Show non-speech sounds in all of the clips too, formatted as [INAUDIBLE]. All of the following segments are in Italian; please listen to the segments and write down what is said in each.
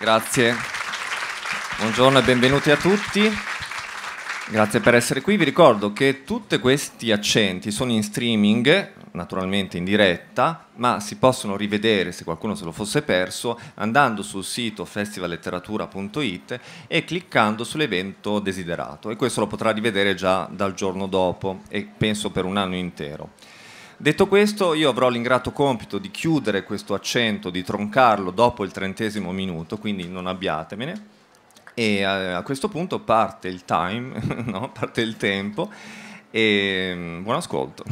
Grazie. Buongiorno e benvenuti a tutti. Grazie per essere qui. Vi ricordo che tutti questi accenti sono in streaming, naturalmente in diretta, ma si possono rivedere se qualcuno se lo fosse perso andando sul sito festivalletteratura.it e cliccando sull'evento desiderato e questo lo potrà rivedere già dal giorno dopo e penso per un anno intero. Detto questo, io avrò l'ingrato compito di chiudere questo accento, di troncarlo dopo il trentesimo minuto, quindi non abbiatemene e a, a questo punto parte il time, [LAUGHS] no? parte il tempo e mm, buon ascolto.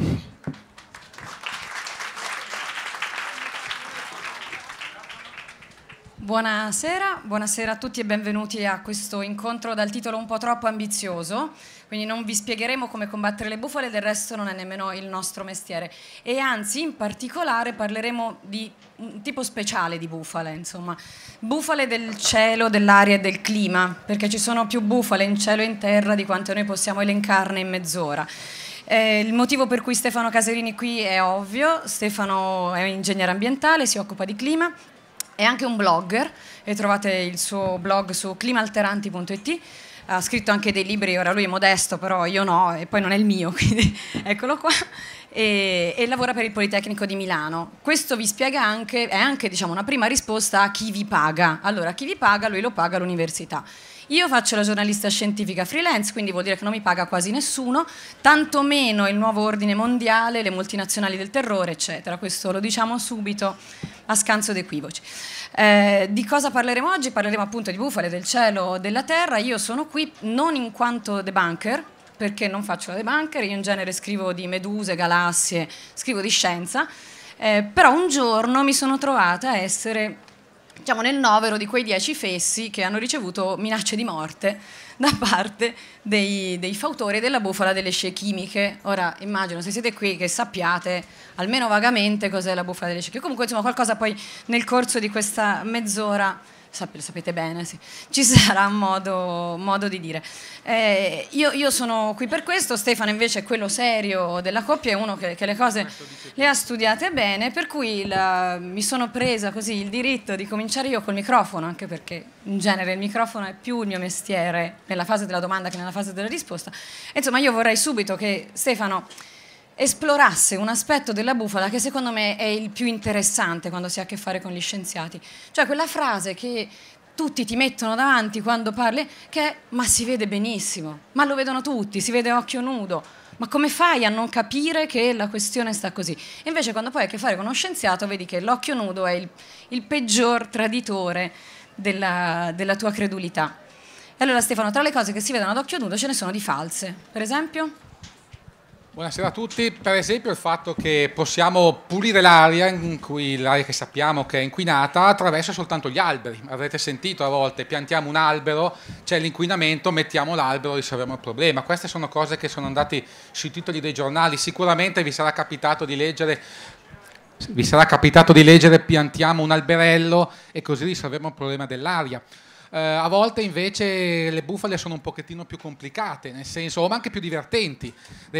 Buonasera, buonasera a tutti e benvenuti a questo incontro dal titolo un po' troppo ambizioso, quindi non vi spiegheremo come combattere le bufale, del resto non è nemmeno il nostro mestiere. E anzi in particolare parleremo di un tipo speciale di bufale, insomma, bufale del cielo, dell'aria e del clima, perché ci sono più bufale in cielo e in terra di quante noi possiamo elencarne in mezz'ora. Eh, il motivo per cui Stefano Caserini qui è ovvio, Stefano è ingegnere ambientale, si occupa di clima, è anche un blogger e trovate il suo blog su climalteranti.it ha scritto anche dei libri, ora lui è modesto, però io no, e poi non è il mio, [LAUGHS] quindi eccolo qua, e, e, lavora per il Politecnico di Milano. Questo vi spiega anche, è anche diciamo, una prima risposta a chi vi paga. Allora, chi vi paga, lui lo paga l'università. Io faccio la giornalista scientifica freelance, quindi vuol dire che non mi paga quasi nessuno, tantomeno il nuovo ordine mondiale, le multinazionali del terrore, eccetera. Questo lo diciamo subito a scanso d'equivoci. Eh, di cosa parleremo oggi? Parleremo appunto di bufale, del cielo, della terra. Io sono qui non in quanto debunker, perché non faccio debunker, io in genere scrivo di meduse, galassie, scrivo di scienza, eh, però un giorno mi sono trovata a essere diciamo, nel novero di quei dieci fessi che hanno ricevuto minacce di morte [LAUGHS] da parte dei, dei fautori della bufala delle scie chimiche. Ora immagino se siete qui che sappiate almeno vagamente cos'è la bufala delle scie chimiche. Comunque insomma qualcosa poi nel corso di questa mezz'ora sapete bene, sì. ci [LAUGHS] sarà modo, modo di dire. Eh, io, io, sono qui per questo, Stefano invece è quello serio della coppia, è uno che, che le cose le ha studiate bene, per cui la, mi sono presa così il diritto di cominciare io col microfono, anche perché in genere il microfono è più il mio mestiere nella fase della domanda che nella fase della risposta. E, insomma, io vorrei subito che Stefano esplorasse un aspetto della bufala che secondo me è il più interessante quando si ha a che fare con gli scienziati. Cioè quella frase che tutti ti mettono davanti quando parli, che è ma si vede benissimo, ma lo vedono tutti, si vede occhio nudo. Ma come fai a non capire che la questione sta così? E invece quando poi hai a che fare con uno scienziato vedi che l'occhio nudo è il, il peggior traditore della, della tua credulità. E allora Stefano, tra le cose che si vedono ad occhio nudo ce ne sono di false. Per esempio? Buonasera a tutti. Per esempio il fatto che possiamo pulire l'aria, l'aria che sappiamo che è inquinata, attraverso soltanto gli alberi. Avrete sentito a volte, piantiamo un albero, c'è l'inquinamento, mettiamo l'albero, risolviamo il problema. Queste sono cose che sono andate sui titoli dei giornali. Sicuramente vi sarà capitato di leggere vi sarà capitato di leggere piantiamo un alberello e così risolviamo il problema dell'aria. Eh, a volte invece le bufale sono un pochettino più complicate, nel senso, ma anche più divertenti.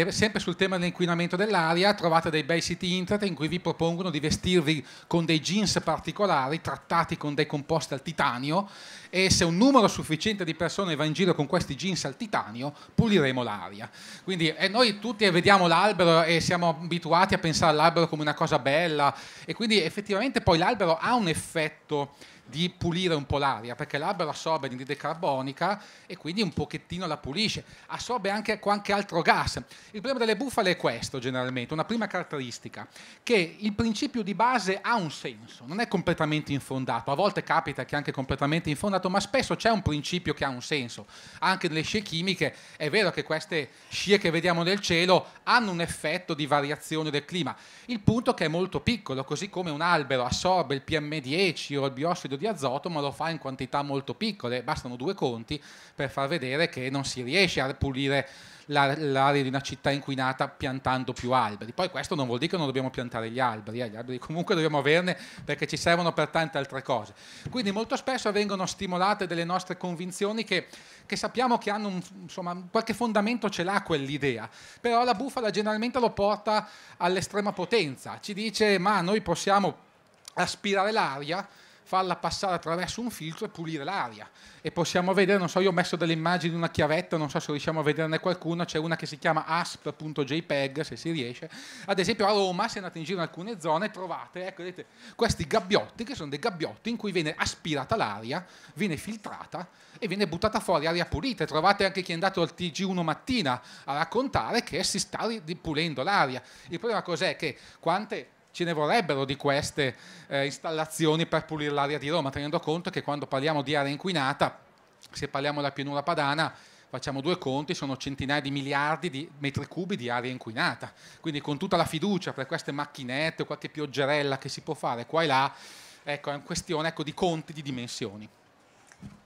Sempre sul tema dell'inquinamento dell'aria trovate dei bei siti internet in cui vi propongono di vestirvi con dei jeans particolari trattati con dei composti al titanio e se un numero sufficiente di persone va in giro con questi jeans al titanio, puliremo l'aria. Quindi eh, noi tutti vediamo l'albero e siamo abituati a pensare all'albero come una cosa bella e quindi effettivamente poi l'albero ha un effetto di pulire un po' l'aria, perché l'albero assorbe anidride carbonica e quindi un pochettino la pulisce, assorbe anche qualche altro gas. Il problema delle bufale è questo generalmente, una prima caratteristica, che il principio di base ha un senso, non è completamente infondato, a volte capita che anche completamente infondato, ma spesso c'è un principio che ha un senso. Anche nelle scie chimiche è vero che queste scie che vediamo nel cielo hanno un effetto di variazione del clima. Il punto è che è molto piccolo, così come un albero assorbe il PM10 o il biossido di azoto, ma lo fa in quantità molto piccole, bastano due conti per far vedere che non si riesce a pulire l'area di una città inquinata piantando più alberi. Poi questo non vuol dire che non dobbiamo piantare gli alberi, eh? gli alberi comunque dobbiamo averne perché ci servono per tante altre cose. Quindi molto spesso vengono stimolate delle nostre convinzioni che, che sappiamo che hanno un, insomma, qualche fondamento ce l'ha quell'idea, però la bufala generalmente lo porta all'estrema potenza, ci dice ma noi possiamo aspirare l'aria farla passare attraverso un filtro e pulire l'aria. E possiamo vedere, non so, io ho messo delle immagini di una chiavetta, non so se riusciamo a vederne qualcuno, c'è una che si chiama asp.jpg, se si riesce. Ad esempio a Roma, se andate in giro in alcune zone, trovate, ecco, vedete, questi gabbiotti, che sono dei gabbiotti in cui viene aspirata l'aria, viene filtrata e viene buttata fuori aria pulita. Trovate anche chi è andato al TG1 mattina a raccontare che si sta pulendo l'aria. Il problema cos'è? Che quante ce ne vorrebbero di queste eh, installazioni per pulire l'aria di Roma, tenendo conto che quando parliamo di aria inquinata, se parliamo della pianura padana, facciamo due conti, sono centinaia di miliardi di metri cubi di aria inquinata. Quindi con tutta la fiducia per queste macchinette o qualche pioggerella che si può fare qua e là, ecco, è una questione ecco, di conti, di dimensioni.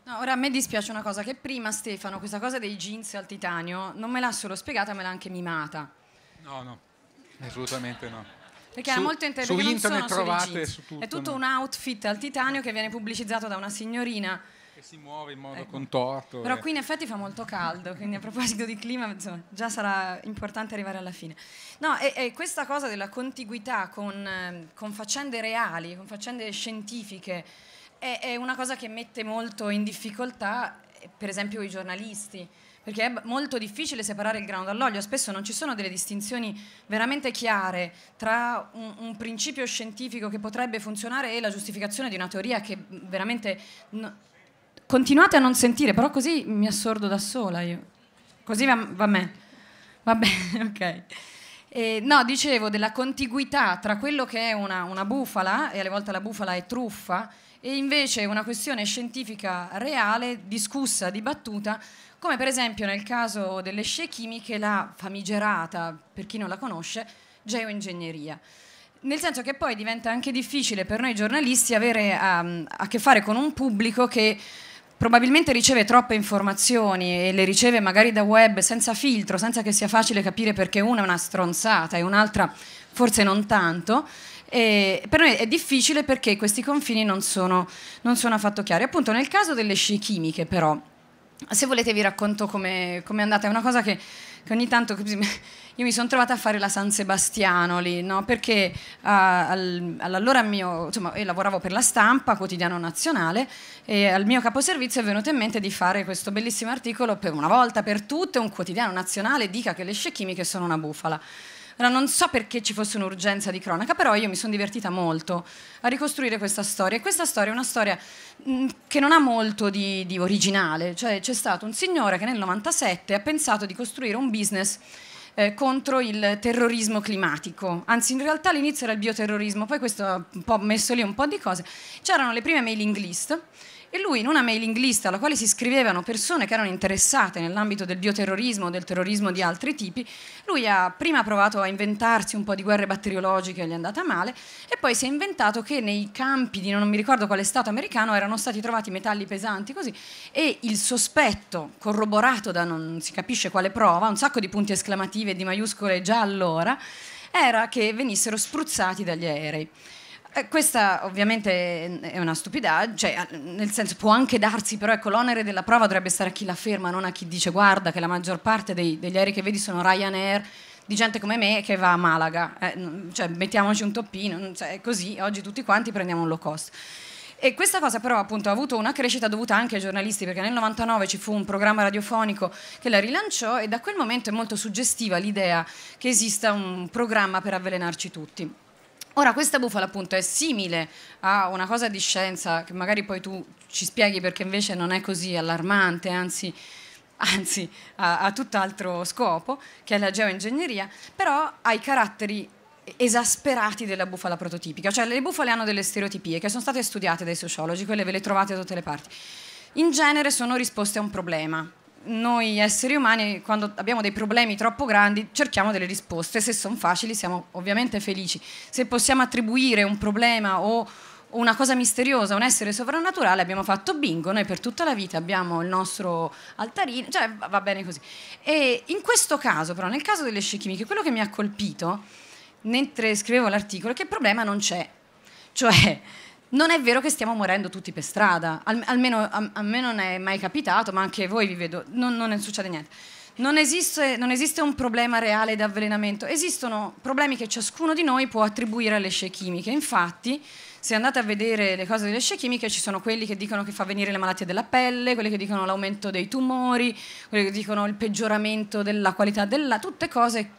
No, ora a me dispiace una cosa, che prima Stefano questa cosa dei jeans al titanio non me l'ha solo spiegata, me l'ha anche mimata. No, no, assolutamente no. Perché su, era molto interessante. Su internet trovate su tutto. È tutto no? un outfit al titanio che viene pubblicizzato da una signorina. Che si muove in modo ecco. contorto. Però e... qui in effetti fa molto caldo, quindi a proposito di clima, insomma, già sarà importante arrivare alla fine. No, e, e questa cosa della contiguità con, ehm, con, faccende reali, con faccende scientifiche, è, è una cosa che mette molto in difficoltà, per esempio, i giornalisti perché è molto difficile separare il grano dall'olio, spesso non ci sono delle distinzioni veramente chiare tra un, un principio scientifico che potrebbe funzionare e la giustificazione di una teoria che veramente... No, continuate a non sentire, però così mi assordo da sola io. Così va, va me. Va bene, [LAUGHS] ok. Eh, no, dicevo della contiguità tra quello che è una, una, bufala, e alle volte la bufala è truffa, e invece una questione scientifica reale, discussa, dibattuta, come per esempio nel caso delle scie chimiche la famigerata, per chi non la conosce, geoingegneria. Nel senso che poi diventa anche difficile per noi giornalisti avere a, ehm, a che fare con un pubblico che probabilmente riceve troppe informazioni e le riceve magari da web senza filtro, senza che sia facile capire perché una è una stronzata e un'altra forse non tanto. E per noi è difficile perché questi confini non sono, non sono affatto chiari. Appunto nel caso delle scie chimiche però, se volete vi racconto come è andata, è una cosa che, che ogni tanto [LAUGHS] io mi sono trovata a fare la San Sebastiano lì, no? perché uh, al, all'allora mio, insomma, io lavoravo per la stampa, quotidiano nazionale, e al mio caposervizio è venuto in mente di fare questo bellissimo articolo per una volta per tutte, un quotidiano nazionale dica che le scie chimiche sono una bufala. Allora, non so perché ci fosse un'urgenza di cronaca, però io mi sono divertita molto a ricostruire questa storia. E questa storia è una storia mm, che non ha molto di, di originale. Cioè, c'è stato un signore che nel 97 ha pensato di costruire un business eh, contro il terrorismo climatico. Anzi, in realtà all'inizio era il bioterrorismo, poi questo ha un po' messo lì un po' di cose. C'erano le prime mailing list e lui in una mailing list alla quale si iscrivevano persone che erano interessate nell'ambito del bioterrorismo, del terrorismo di altri tipi, lui ha prima provato a inventarsi un po' di guerre batteriologiche, gli è andata male, e poi si è inventato che nei campi di non mi ricordo quale stato americano erano stati trovati metalli pesanti così, e il sospetto, corroborato da non si capisce quale prova, un sacco di punti esclamativi e di maiuscole già allora, era che venissero spruzzati dagli aerei. Eh, questa ovviamente è una stupidaggine, cioè, nel senso può anche darsi, però ecco, l'onere della prova dovrebbe stare a chi la ferma, non a chi dice guarda che la maggior parte dei, degli aerei che vedi sono Ryanair, di gente come me che va a Malaga, eh, cioè, mettiamoci un toppino, cioè, così, oggi tutti quanti prendiamo un low cost. E questa cosa però appunto ha avuto una crescita dovuta anche ai giornalisti perché nel 99 ci fu un programma radiofonico che la rilanciò e da quel momento è molto suggestiva l'idea che esista un programma per avvelenarci tutti. Ora, questa bufala appunto è simile a una cosa di scienza che magari poi tu ci spieghi perché invece non è così allarmante, anzi, anzi ha, ha tutt'altro scopo, che è la geoingegneria, però ha i caratteri esasperati della bufala prototipica, cioè le bufale hanno delle stereotipie che sono state studiate dai sociologi, quelle ve le trovate da tutte le parti. In genere sono risposte a un problema, noi esseri umani, quando abbiamo dei problemi troppo grandi, cerchiamo delle risposte. Se sono facili, siamo ovviamente felici. Se possiamo attribuire un problema o una cosa misteriosa, un essere sovrannaturale, abbiamo fatto bingo. Noi per tutta la vita abbiamo il nostro altarino, cioè va bene così. E in questo caso, però, nel caso delle scie chimiche, quello che mi ha colpito mentre scrivevo l'articolo è che il problema non c'è. Cioè, non è vero che stiamo morendo tutti per strada, Al, almeno a, a, me non è mai capitato, ma anche voi vi vedo, non, non succede niente. non esiste, non esiste, un problema reale di avvelenamento, esistono problemi che ciascuno di noi può attribuire alle scie chimiche. Infatti, se andate a vedere le cose delle scie chimiche, ci sono quelli che dicono che fa venire le malattie della pelle, quelli che dicono l'aumento dei tumori, quelli che dicono il peggioramento della qualità della... tutte cose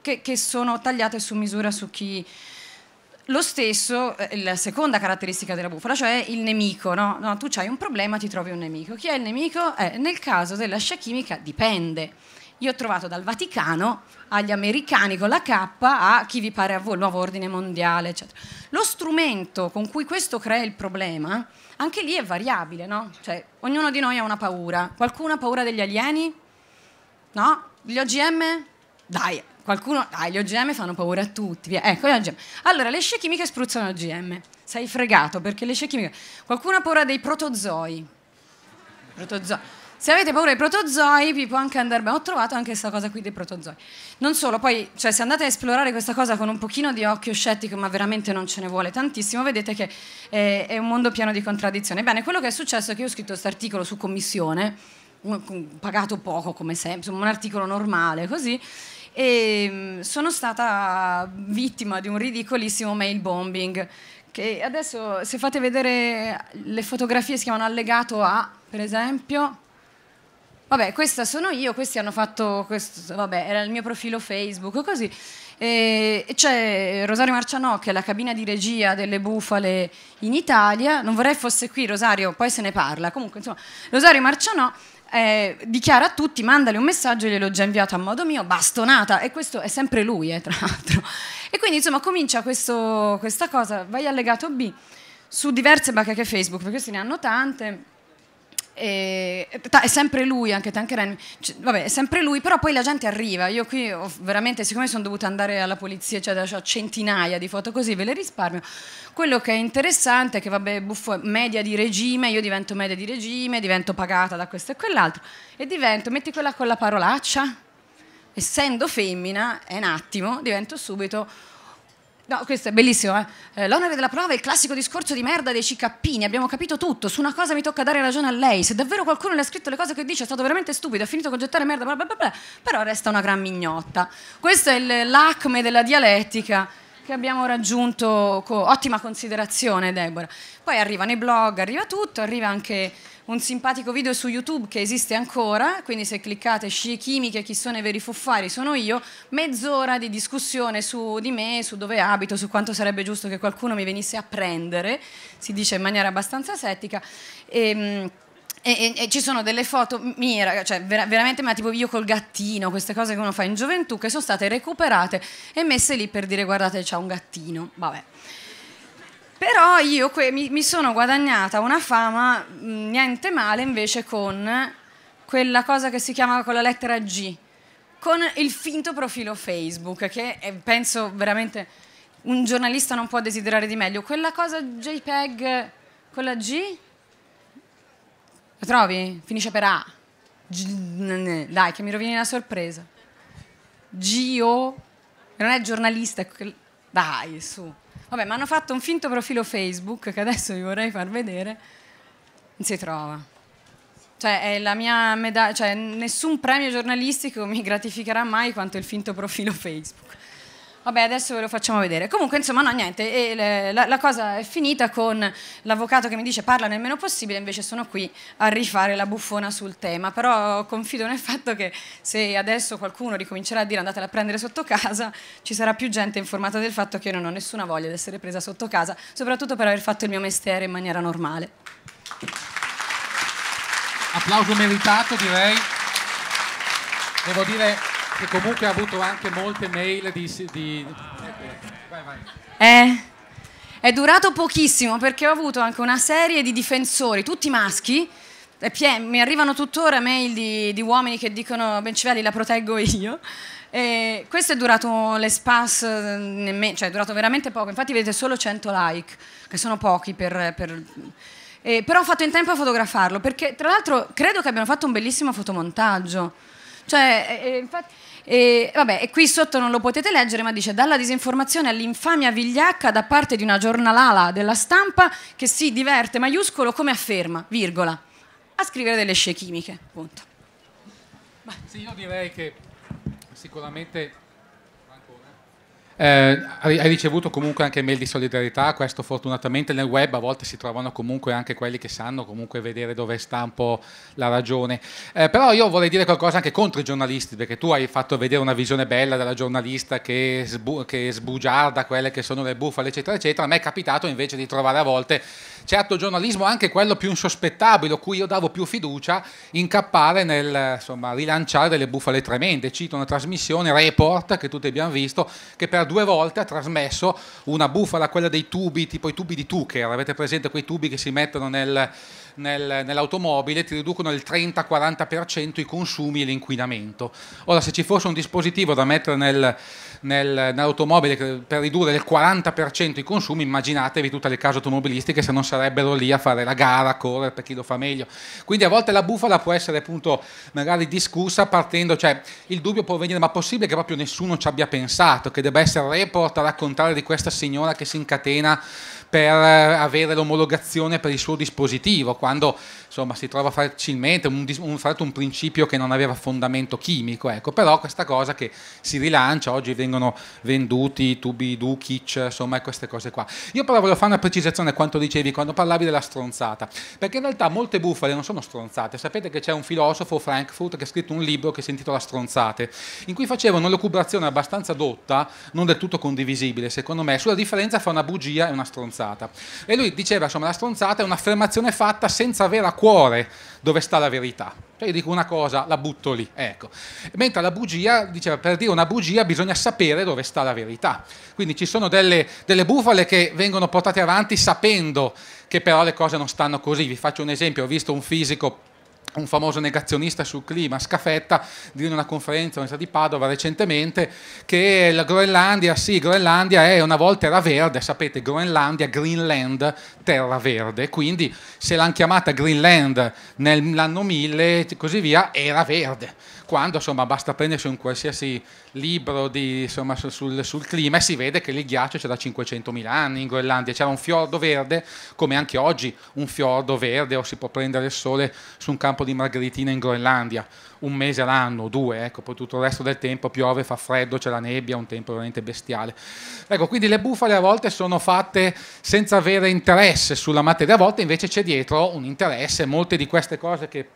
che, che sono tagliate su misura su chi lo stesso, eh, la seconda caratteristica della bufala, cioè il nemico, no? no tu hai un problema, ti trovi un nemico. Chi è il nemico? Eh, nel caso della scia chimica dipende. Io ho trovato dal Vaticano agli americani con la K a chi vi pare a voi, il nuovo ordine mondiale, eccetera. Lo strumento con cui questo crea il problema, anche lì è variabile, no? Cioè, ognuno di noi ha una paura. Qualcuno ha paura degli alieni? No? Gli OGM? Dai, Qualcuno, ah, gli OGM fanno paura a tutti. Ecco, gli OGM. Allora, le scie chimiche spruzzano OGM. Sei fregato perché le scie chimiche. Qualcuno ha paura dei protozoi. Protozoi. Se avete paura dei protozoi, vi può anche andare bene. Ho trovato anche questa cosa qui dei protozoi. Non solo, poi, cioè, se andate a esplorare questa cosa con un pochino di occhio scettico, ma veramente non ce ne vuole tantissimo, vedete che è, è un mondo pieno di contraddizioni. Bene, quello che è successo è che io ho scritto questo articolo su commissione, pagato poco come sempre, un articolo normale, così e mm, sono stata vittima di un ridicolissimo mail bombing che adesso se fate vedere le fotografie si chiamano allegato A per esempio. Vabbè questa sono io questi hanno fatto questo vabbè era il mio profilo Facebook così. E c'è Rosario Marcianò che è la cabina di regia delle bufale in Italia. Non vorrei fosse qui Rosario poi se ne parla. Comunque insomma Rosario Marcianò eh, dichiara a tutti, mandali un messaggio, gliel'ho già inviato a modo mio, bastonata, e questo è sempre lui, eh, tra l'altro. E quindi insomma comincia questo, questa cosa, vai allegato B, su diverse bacheche Facebook, perché questi ne hanno tante, e, è sempre lui, anche Tankereni, cioè, vabbè, è sempre lui, però poi la gente arriva. Io qui ho, veramente, siccome sono dovuta andare alla polizia, cioè ho centinaia di foto così, ve le risparmio. Quello che è interessante è che, vabbè, buffo, media di regime, io divento media di regime, divento pagata da questo e quell'altro, e divento, metti quella con la parolaccia, essendo femmina, è un attimo, divento subito No, questo è bellissimo. Eh? eh? Della prova è il classico discorso di merda dei cicappini. Abbiamo capito tutto. Su una cosa mi tocca dare ragione a lei. Se davvero qualcuno le ha scritto le cose che dice è stato veramente stupido, ha finito con gettare merda, bla bla bla, però resta una gran mignotta. Questo è l'acme della dialettica che abbiamo raggiunto con ottima considerazione, Deborah. Poi arrivano i blog, arriva tutto, arriva anche un simpatico video su YouTube che esiste ancora, quindi se cliccate scie chimiche, chi sono i veri fuffari, sono io, mezz'ora di discussione su di me, su dove abito, su quanto sarebbe giusto che qualcuno mi venisse a prendere, si dice in maniera abbastanza settica. E, ehm, e, e, e, ci sono delle foto mie, cioè vera, veramente, ma tipo io col gattino, queste cose che uno fa in gioventù, che sono state recuperate e messe lì per dire guardate c'è un gattino. Vabbè. Però io mi, mi, sono guadagnata una fama mm, niente male invece con quella cosa che si chiama con la lettera G, con il finto profilo Facebook, che è, penso veramente un giornalista non può desiderare di meglio. Quella cosa JPEG con la G? La trovi? Finisce per A. Dai, che mi rovini la sorpresa. G-O? Non è giornalista, dai, su. Vabbè, mi hanno fatto un finto profilo Facebook che adesso vi vorrei far vedere. Non si trova. Cioè, è la mia medaglia, cioè, nessun premio giornalistico mi gratificherà mai quanto il finto profilo Facebook. Vabbè, adesso ve lo facciamo vedere. Comunque, insomma, no, niente, le, la, la, cosa è finita con l'avvocato che mi dice parla nel meno possibile, invece sono qui a rifare la buffona sul tema. Però confido nel fatto che se adesso qualcuno ricomincerà a dire andatela a prendere sotto casa, ci sarà più gente informata del fatto che io non ho nessuna voglia di essere presa sotto casa, soprattutto per aver fatto il mio mestiere in maniera normale. Applauso meritato, direi. Devo dire che comunque ha avuto anche molte mail di... di... Vai, vai. Eh, è durato pochissimo perché ho avuto anche una serie di difensori, tutti maschi, mi arrivano tuttora mail di, di uomini che dicono Bencivelli la proteggo io. E questo è durato l'espace, cioè è durato veramente poco, infatti vedete solo 100 like, che sono pochi per... per eh, però ho fatto in tempo a fotografarlo, perché tra l'altro credo che abbiano fatto un bellissimo fotomontaggio. Cioè, eh, infatti, e, vabbè, e qui sotto non lo potete leggere, ma dice dalla disinformazione all'infamia vigliacca da parte di una giornalala della stampa che si diverte, maiuscolo, come afferma, virgola, a scrivere delle scie chimiche, punto. Sì, io direi che sicuramente eh, hai ricevuto comunque anche mail di solidarietà, questo fortunatamente nel web a volte si trovano comunque anche quelli che sanno comunque vedere dove sta un po' la ragione. Eh, però io vorrei dire qualcosa anche contro i giornalisti, perché tu hai fatto vedere una visione bella della giornalista che, sbu- che sbugiarda quelle che sono le bufale, eccetera, eccetera. A me è capitato invece di trovare a volte certo giornalismo, anche quello più insospettabile, a cui io davo più fiducia, incappare nel insomma, rilanciare delle bufale tremende. Cito una trasmissione, Report, che tutti abbiamo visto, che per due volte ha trasmesso una bufala, quella dei tubi, tipo i tubi di Tucker, avete presente quei tubi che si mettono nel, nel, nell'automobile, ti riducono del 30-40% i consumi e l'inquinamento. Ora, se ci fosse un dispositivo da mettere nel nel, nell'automobile per ridurre del 40% i consumi, immaginatevi tutte le case automobilistiche se non sarebbero lì a fare la gara, a correre per chi lo fa meglio. Quindi a volte la bufala può essere appunto magari discussa partendo, cioè il dubbio può venire, ma possibile che proprio nessuno ci abbia pensato, che debba essere report a raccontare di questa signora che si incatena per eh, avere l'omologazione per il suo dispositivo, quando insomma, si trova facilmente un, un, un, principio che non aveva fondamento chimico, ecco. però questa cosa che si rilancia, oggi vengono venduti tubi Dukic, insomma queste cose qua. Io però volevo fare una precisazione a quanto dicevi quando parlavi della stronzata, perché in realtà molte bufale non sono stronzate, sapete che c'è un filosofo, Frankfurt, che ha scritto un libro che si intitola Stronzate, in cui faceva un'elucubrazione abbastanza dotta, non del tutto condivisibile secondo me, sulla differenza fra una bugia e una stronzata. E lui diceva, insomma, la stronzata è un'affermazione fatta senza avere a cuore dove sta la verità. Cioè io dico una cosa, la butto lì, ecco. Mentre la bugia, diceva, per dire una bugia bisogna sapere dove sta la verità. Quindi ci sono delle, delle bufale che vengono portate avanti sapendo che però le cose non stanno così. Vi faccio un esempio, ho visto un fisico un famoso negazionista sul clima, Scafetta, di una conferenza all'Università di Padova recentemente, che la Groenlandia, sì, Groenlandia è una volta era verde, sapete, Groenlandia, Greenland, terra verde, quindi se l'hanno chiamata Greenland nell'anno 1000 e così via, era verde quando insomma, basta prendersi un qualsiasi libro di, insomma, sul, sul, clima e si vede che il ghiaccio c'è da 500.000 anni in Groenlandia, c'era un fiordo verde come anche oggi un fiordo verde o si può prendere il sole su un campo di margaritina in Groenlandia, un mese all'anno, due, ecco, poi tutto il resto del tempo piove, fa freddo, c'è la nebbia, un tempo veramente bestiale. Ecco, quindi le bufale a volte sono fatte senza avere interesse sulla materia, a volte invece c'è dietro un interesse, molte di queste cose che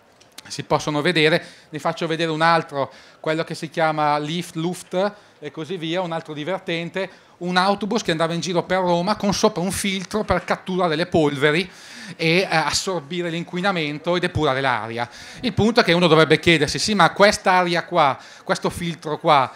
si possono vedere, ne faccio vedere un altro, quello che si chiama Lift, Luft e così via, un altro divertente, un autobus che andava in giro per Roma con sopra un filtro per cattura delle polveri e eh, assorbire l'inquinamento e depurare l'aria. Il punto è che uno dovrebbe chiedersi, sì, ma quest'aria qua, questo filtro qua,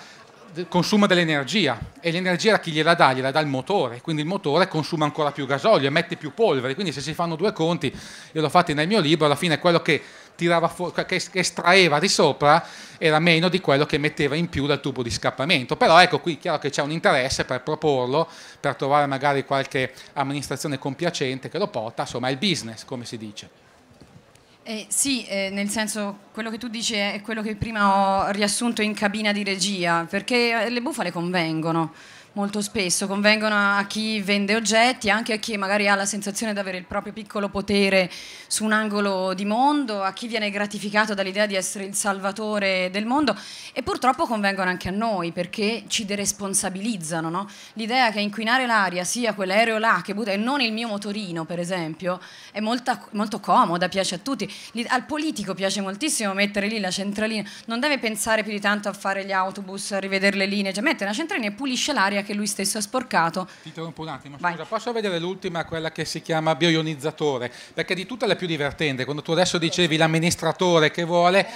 consuma dell'energia? E l'energia chi gliela dà? Gliela dà il motore, quindi il motore consuma ancora più gasolio, emette più polvere, quindi se si fanno due conti, io l'ho fatto nel mio libro, alla fine quello che tirava fuori, che estraeva di sopra era meno di quello che metteva in più dal tubo di scappamento. Però ecco qui chiaro che c'è un interesse per proporlo, per trovare magari qualche amministrazione compiacente che lo porta, insomma è il business come si dice. Eh, sì, eh, nel senso quello che tu dici è quello che prima ho riassunto in cabina di regia, perché le bufale convengono molto spesso, convengono a chi vende oggetti, anche a chi magari ha la sensazione di avere il proprio piccolo potere su un angolo di mondo, a chi viene gratificato dall'idea di essere il salvatore del mondo e purtroppo convengono anche a noi perché ci deresponsabilizzano. No? L'idea che inquinare l'aria sia quell'aereo là che butta e non il mio motorino per esempio è molta, molto comoda, piace a tutti. Al politico piace moltissimo mettere lì la centralina, non deve pensare più di tanto a fare gli autobus, a rivedere le linee, cioè mette una centralina e pulisce l'aria che lui stesso ha sporcato. Ti interrompo un attimo, scusa, Vai. posso vedere l'ultima, quella che si chiama bioionizzatore? Perché di tutte le più divertente, quando tu adesso dicevi l'amministratore che vuole...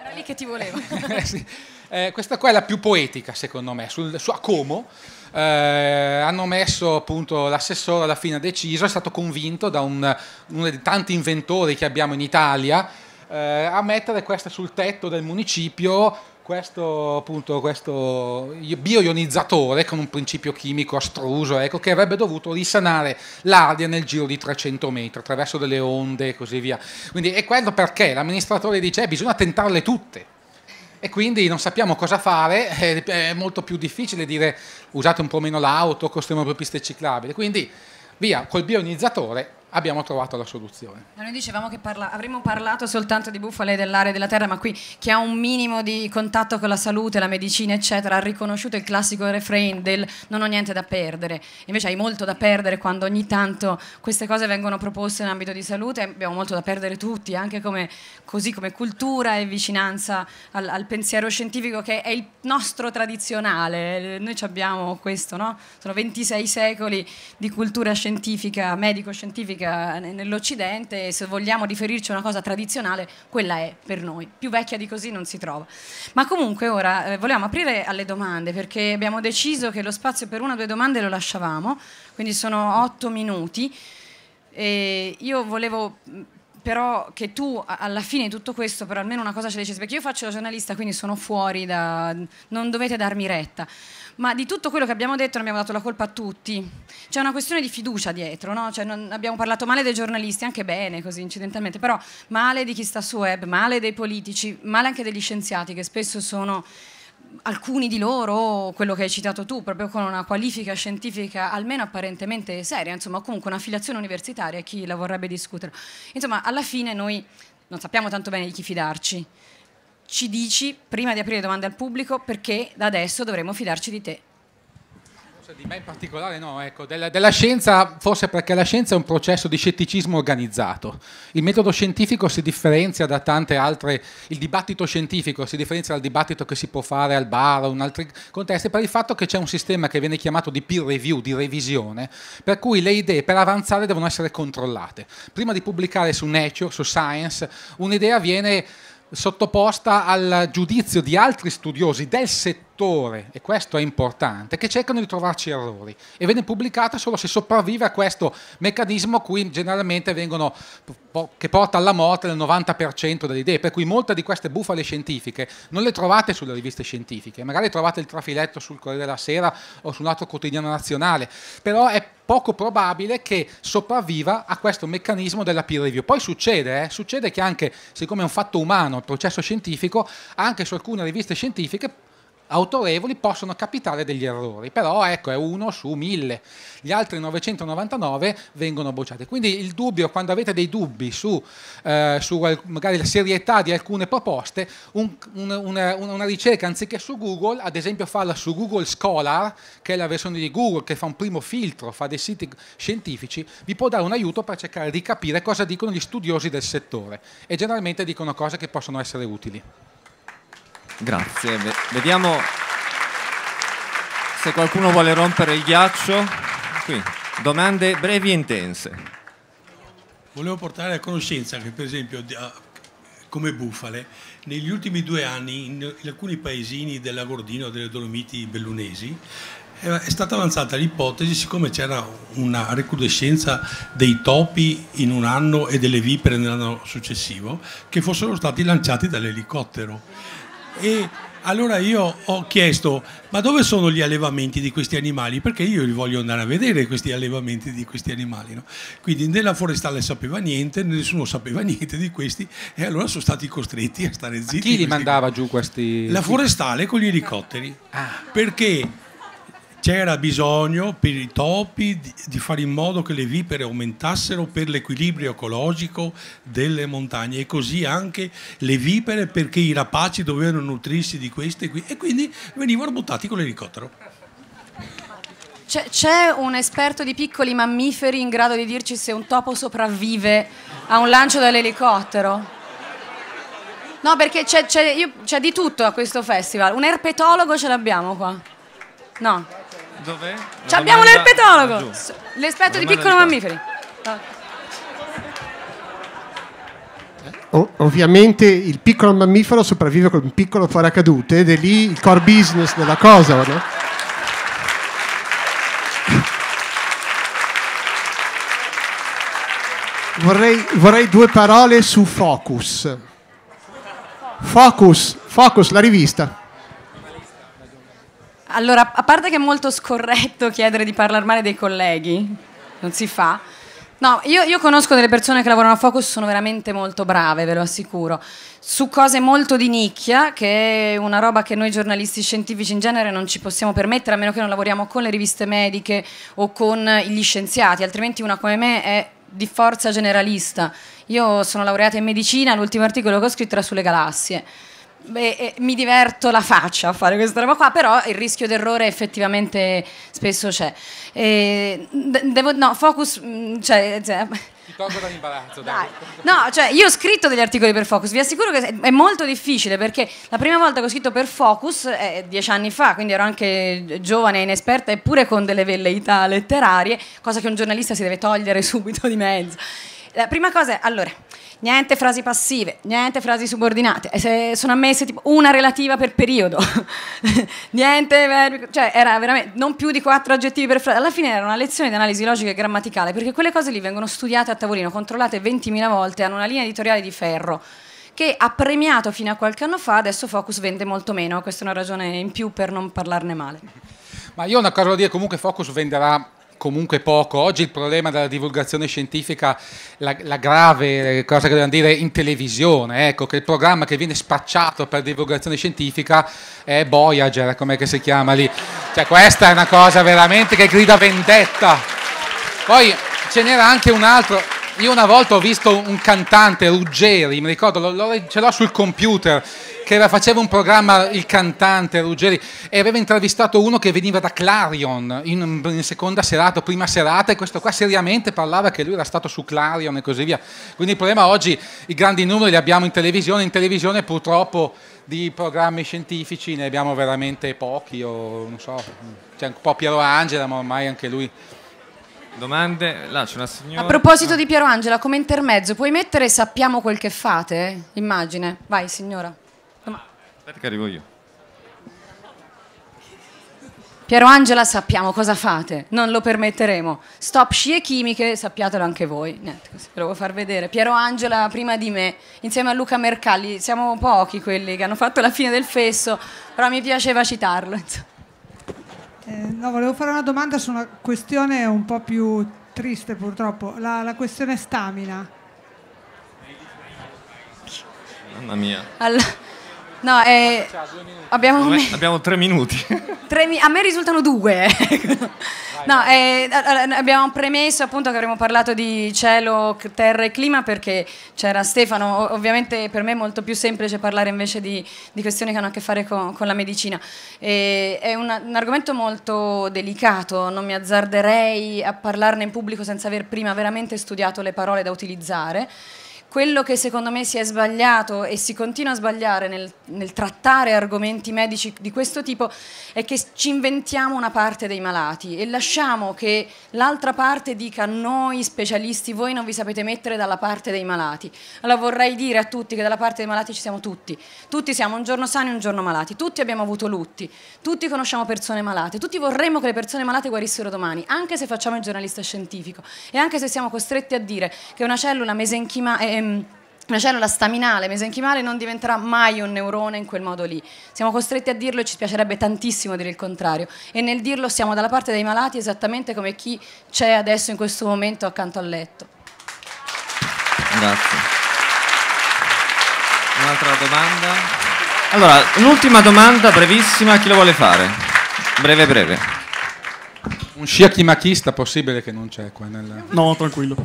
Era lì che ti volevo. [LAUGHS] Eh, sì. eh, questa qua è la più poetica secondo me, sul, su, a Como. Eh, hanno messo appunto l'assessore alla fine ha deciso, è stato convinto da un, uno dei tanti inventori che abbiamo in Italia eh, a mettere questa sul tetto del municipio questo, appunto, questo bioionizzatore con un principio chimico astruso ecco, che avrebbe dovuto risanare l'aria nel giro di 300 metri attraverso delle onde e così via. Quindi è quello perché l'amministratore dice eh, bisogna tentarle tutte e quindi non sappiamo cosa fare, [LAUGHS] è molto più difficile dire usate un po' meno l'auto, costruiamo più piste ciclabili. Quindi via col bionizzatore abbiamo trovato la soluzione. Noi dicevamo che parla- avremmo parlato soltanto di bufale dell'area della Terra, ma qui chi ha un minimo di contatto con la salute, la medicina, eccetera, ha riconosciuto il classico refrain del non ho niente da perdere. Invece hai molto da perdere quando ogni tanto queste cose vengono proposte in ambito di salute, abbiamo molto da perdere tutti, anche come, così come cultura e vicinanza al, al pensiero scientifico che è il nostro tradizionale. Noi abbiamo questo, no? Sono 26 secoli di cultura scientifica, medico-scientifica nell'Occidente e se vogliamo riferirci a una cosa tradizionale, quella è per noi. Più vecchia di così non si trova. Ma comunque ora eh, volevamo aprire alle domande perché abbiamo deciso che lo spazio per una o due domande lo lasciavamo, quindi sono otto minuti. E io volevo però che tu alla fine di tutto questo per almeno una cosa ce dicessi perché io faccio la giornalista quindi sono fuori da non dovete darmi retta ma di tutto quello che abbiamo detto ne abbiamo dato la colpa a tutti. C'è una questione di fiducia dietro, no? cioè abbiamo parlato male dei giornalisti, anche bene così incidentalmente, però male di chi sta su web, male dei politici, male anche degli scienziati che spesso sono alcuni di loro, quello che hai citato tu, proprio con una qualifica scientifica almeno apparentemente seria, insomma comunque un'affiliazione universitaria, chi la vorrebbe discutere. Insomma, alla fine noi non sappiamo tanto bene di chi fidarci ci dici, prima di aprire domande al pubblico, perché da adesso dovremmo fidarci di te. Di me in particolare no, ecco, della, della, scienza, forse perché la scienza è un processo di scetticismo organizzato. Il metodo scientifico si differenzia da tante altre, il dibattito scientifico si differenzia dal dibattito che si può fare al bar o in altri contesti per il fatto che c'è un sistema che viene chiamato di peer review, di revisione, per cui le idee per avanzare devono essere controllate. Prima di pubblicare su Nature, su Science, un'idea viene sottoposta al giudizio di altri studiosi del settore settore, e questo è importante, che cercano di trovarci errori e viene pubblicata solo se sopravvive a questo meccanismo cui generalmente vengono, che porta alla morte il 90% delle idee, per cui molte di queste bufale scientifiche non le trovate sulle riviste scientifiche, magari trovate il trafiletto sul Corriere della Sera o su un altro quotidiano nazionale, però è poco probabile che sopravviva a questo meccanismo della peer review. Poi succede, eh, succede che anche, siccome è un fatto umano il processo scientifico, anche su alcune riviste scientifiche autorevoli possono capitare degli errori, però ecco è uno su mille, gli altri 999 vengono bocciati. Quindi il dubbio, quando avete dei dubbi su, eh, su magari la serietà di alcune proposte, un, un, una, una, ricerca anziché su Google, ad esempio farla su Google Scholar, che è la versione di Google che fa un primo filtro, fa dei siti scientifici, vi può dare un aiuto per cercare di capire cosa dicono gli studiosi del settore e generalmente dicono cose che possono essere utili. Grazie. Vediamo se qualcuno vuole rompere il ghiaccio. Qui, domande brevi e intense. Volevo portare a conoscenza che, per esempio, come bufale, negli ultimi due anni in, alcuni paesini della Gordina o delle Dolomiti bellunesi è stata avanzata l'ipotesi, siccome c'era una recrudescenza dei topi in un anno e delle vipere nell'anno successivo, che fossero stati lanciati dall'elicottero e allora io ho chiesto, ma dove sono gli allevamenti di questi animali? Perché io li voglio andare a vedere questi allevamenti di questi animali. No? Quindi nella forestale sapeva niente, nessuno sapeva niente di questi e allora sono stati costretti a stare zitti. chi li mandava giù questi? La forestale con gli elicotteri. Ah. Perché c'era bisogno per i topi di, di, fare in modo che le vipere aumentassero per l'equilibrio ecologico delle montagne e così anche le vipere perché i rapaci dovevano nutrirsi di queste e quindi venivano buttati con l'elicottero. C'è, un esperto di piccoli mammiferi in grado di dirci se un topo sopravvive a un lancio dall'elicottero? No, perché c'è di tutto a questo festival. Un erpetologo ce l'abbiamo qua. No. Dov'è? abbiamo l'erpetologo, l'esperto di piccoli mammiferi. O- ovviamente il piccolo mammifero sopravvive con un piccolo paracadute ed è lì il core business della cosa, no? Vorrei, vorrei due parole su Focus. Focus, Focus, la rivista. Allora, a parte che è molto scorretto chiedere di parlare male dei colleghi, non si fa. No, io, io, conosco delle persone che lavorano a Focus, sono veramente molto brave, ve lo assicuro, su cose molto di nicchia, che è una roba che noi giornalisti scientifici in genere non ci possiamo permettere, a meno che non lavoriamo con le riviste mediche o con gli scienziati, altrimenti una come me è di forza generalista. Io sono laureata in medicina, l'ultimo articolo che ho scritto era sulle galassie. Beh, eh, mi diverto la faccia a fare questa roba qua, però il rischio d'errore effettivamente spesso c'è. E, devo, no, focus, mm, cioè, cioè ti tolgo dall'imbarazzo, dai. No, cioè io ho scritto degli articoli per Focus, vi assicuro che è molto difficile perché la prima volta che ho scritto per Focus è dieci anni fa, quindi ero anche giovane e inesperta eppure con delle velleità letterarie, cosa che un giornalista si deve togliere [LAUGHS] subito di mezzo. La prima cosa è, allora, niente frasi passive, niente frasi subordinate, se sono ammesse tipo una relativa per periodo, [LAUGHS] niente cioè era veramente non più di quattro aggettivi per frase, alla fine era una lezione di analisi logica e grammaticale, perché quelle cose lì vengono studiate a tavolino, controllate 20.000 volte, hanno una linea editoriale di ferro che ha premiato fino a qualche anno fa, adesso Focus vende molto meno, questa è una ragione in più per non parlarne male. Ma io ho una cosa da dire, comunque Focus venderà comunque poco. Oggi il problema della divulgazione scientifica, la, la grave cosa che dobbiamo dire in televisione, ecco, che il programma che viene spacciato per divulgazione scientifica è Voyager, come si chiama lì. Cioè questa è una cosa veramente che grida vendetta. Poi ce n'era anche un altro, io una volta ho visto un cantante, Ruggeri, mi ricordo, lo, lo, ce l'ho sul computer, che faceva un programma, il cantante Ruggeri, e aveva intervistato uno che veniva da Clarion in, in, seconda serata, prima serata, e questo qua seriamente parlava che lui era stato su Clarion e così via. Quindi il problema oggi, i grandi numeri li abbiamo in televisione, in televisione purtroppo di programmi scientifici ne abbiamo veramente pochi, o non so, c'è un po' Piero Angela, ma ormai anche lui... Domande? Là c'è una signora. A proposito di Piero Angela, come intermezzo, puoi mettere sappiamo quel che fate? Immagine. Vai, signora. Aspetta che arrivo io. Piero Angela sappiamo cosa fate, non lo permetteremo. Stop scie chimiche, sappiatelo anche voi. Niente, così ve lo far vedere. Piero Angela prima di me, insieme a Luca Mercalli, siamo pochi quelli che hanno fatto la fine del fesso, però mi piaceva citarlo. Eh, no, volevo fare una domanda su una questione un po' più triste purtroppo, la, la questione stamina. Mamma mia. Allora, No, eh, abbiamo, me, abbiamo, tre minuti. [LAUGHS] tre mi- a me risultano due. [LAUGHS] no, eh, abbiamo premesso appunto che avremmo parlato di cielo, terra e clima perché c'era Stefano. Ovviamente per me è molto più semplice parlare invece di, di questioni che hanno a che fare con, con la medicina. E, è un, un argomento molto delicato, non mi azzarderei a parlarne in pubblico senza aver prima veramente studiato le parole da utilizzare quello che secondo me si è sbagliato e si continua a sbagliare nel, nel, trattare argomenti medici di questo tipo è che ci inventiamo una parte dei malati e lasciamo che l'altra parte dica noi specialisti, voi non vi sapete mettere dalla parte dei malati. Allora vorrei dire a tutti che dalla parte dei malati ci siamo tutti. Tutti siamo un giorno sani e un giorno malati, tutti abbiamo avuto lutti, tutti conosciamo persone malate, tutti vorremmo che le persone malate guarissero domani, anche se facciamo il giornalista scientifico e anche se siamo costretti a dire che una cellula mesenchima... Eh, una cellula staminale, mesenchimale non diventerà mai un neurone in quel modo lì. Siamo costretti a dirlo e ci piacerebbe tantissimo dire il contrario. E nel dirlo siamo dalla parte dei malati esattamente come chi c'è adesso in questo momento accanto al letto. Grazie. Un'altra domanda? Allora, un'ultima domanda brevissima, chi lo vuole fare? Breve breve. Un sciacchimachista possibile che non c'è qua nel... No, tranquillo.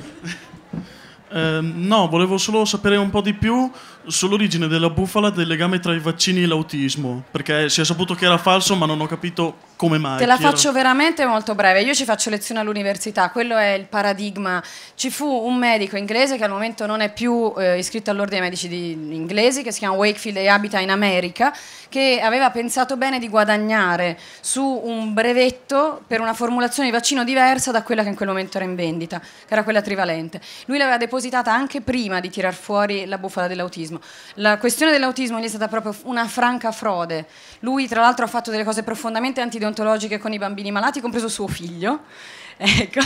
Eh, no, volevo solo sapere un po' di più sull'origine della bufala del legame tra i vaccini e l'autismo, perché si è saputo che era falso, ma non ho capito come mai. Te la faccio era... veramente molto breve. Io ci faccio lezione all'università, quello è il paradigma. Ci fu un medico inglese che al momento non è più eh, iscritto all'ordine dei medici di, inglesi, che si chiama Wakefield e abita in America, che aveva pensato bene di guadagnare su un brevetto per una formulazione di vaccino diversa da quella che in quel momento era in vendita, che era quella trivalente. Lui l'aveva depositata anche prima di tirar fuori la bufala dell'autismo. La questione dell'autismo gli è stata proprio una franca frode. Lui, tra l'altro, ha fatto delle cose profondamente antideontologiche con i bambini malati, compreso suo figlio. [LAUGHS] Ecco,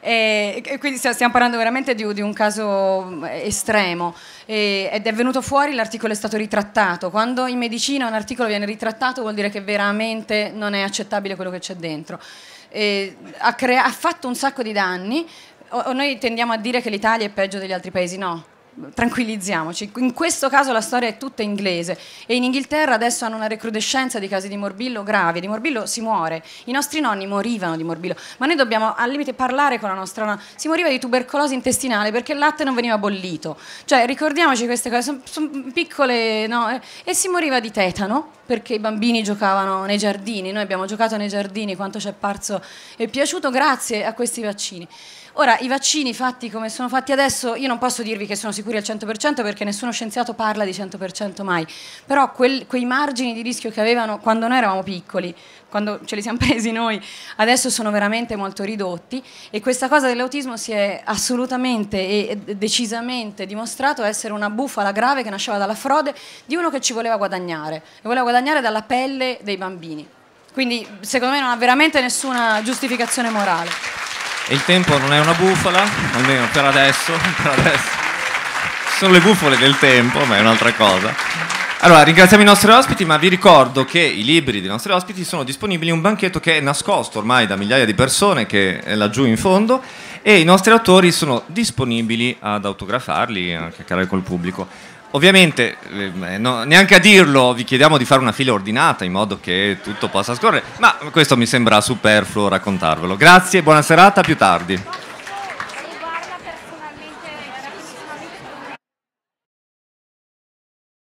e, e, quindi stiamo parlando veramente di, di un caso estremo e, ed è venuto fuori, l'articolo è stato ritrattato. Quando in medicina un articolo viene ritrattato vuol dire che veramente non è accettabile quello che c'è dentro. Ha, ha, fatto un sacco di danni. O, o noi tendiamo a dire che l'Italia è peggio degli altri paesi, no tranquillizziamoci. In questo caso la storia è tutta inglese e in Inghilterra adesso hanno una recrudescenza di casi di morbillo gravi. Di morbillo si muore. I nostri nonni morivano di morbillo, ma noi dobbiamo al limite parlare con la nostra nonna. Si moriva di tubercolosi intestinale perché il latte non veniva bollito. Cioè, ricordiamoci queste cose, sono son piccole, no? E si moriva di tetano perché i bambini giocavano nei giardini. Noi abbiamo giocato nei giardini, quanto ci è parso e piaciuto grazie a questi vaccini. Ora, i vaccini fatti come sono fatti adesso, io non posso dirvi che sono sicuri al 100% perché nessuno scienziato parla di 100% mai, però quel, quei margini di rischio che avevano quando noi eravamo piccoli, quando ce li siamo [LAUGHS] presi noi, adesso sono veramente molto ridotti e questa cosa dell'autismo si è assolutamente e decisamente dimostrato essere una bufala grave che nasceva dalla frode di uno che ci voleva guadagnare, e voleva guadagnare dalla pelle dei bambini. Quindi secondo me non ha veramente nessuna giustificazione morale. E il tempo non è una bufala, almeno per adesso. [LAUGHS] Per adesso. Sono le bufale del tempo, ma è un'altra cosa. Allora, ringraziamo i nostri ospiti, ma vi ricordo che i libri dei nostri ospiti sono disponibili in un banchetto che è nascosto ormai da migliaia di persone, che è laggiù in fondo, e i nostri autori sono disponibili ad autografarli, a chiacchierare col pubblico. Ovviamente, eh, no, neanche a dirlo, vi chiediamo di fare una fila ordinata in modo che tutto possa scorrere, ma questo mi sembra superfluo raccontarvelo. Grazie, buona serata, a più tardi.